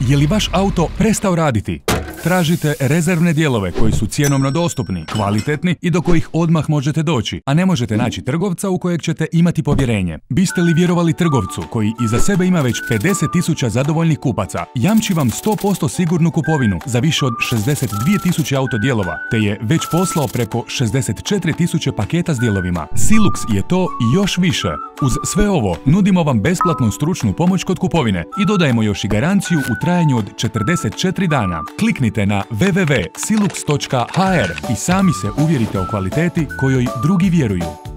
Je li vaš auto prestao raditi? Tražite rezervne dijelove koji su cjenovno dostupni, kvalitetni i do kojih odmah možete doći, a ne možete naći trgovca u kojeg ćete imati povjerenje. Biste li vjerovali trgovcu koji iza sebe ima već 50.000 zadovoljnih kupaca, jamči vam 100% sigurnu kupovinu za više od 62.000 autodijelova, te je već poslao preko 64.000 paketa s dijelovima. Silux je to još više. Uz sve ovo, nudimo vam besplatnu stručnu pomoć kod kupovine i dodajemo još i garanciju u trajanju od 44 dana. Kliknite na www.silux.hr i sami se uvjerite o kvaliteti kojoj drugi vjeruju.